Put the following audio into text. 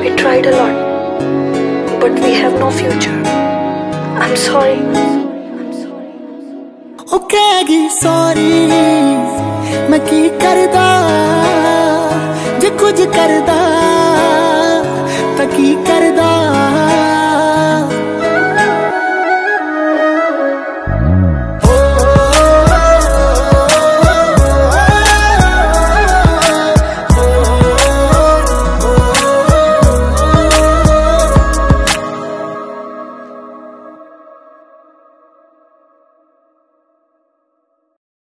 we tried a lot but we have no future. I'm sorry. I'm sorry. Okay, ਕੀ ਕਰਦਾ ਜੇ ਕੁਝ ਕਰਦਾ ਤਾਂ ਕੀ ਕਰਦਾ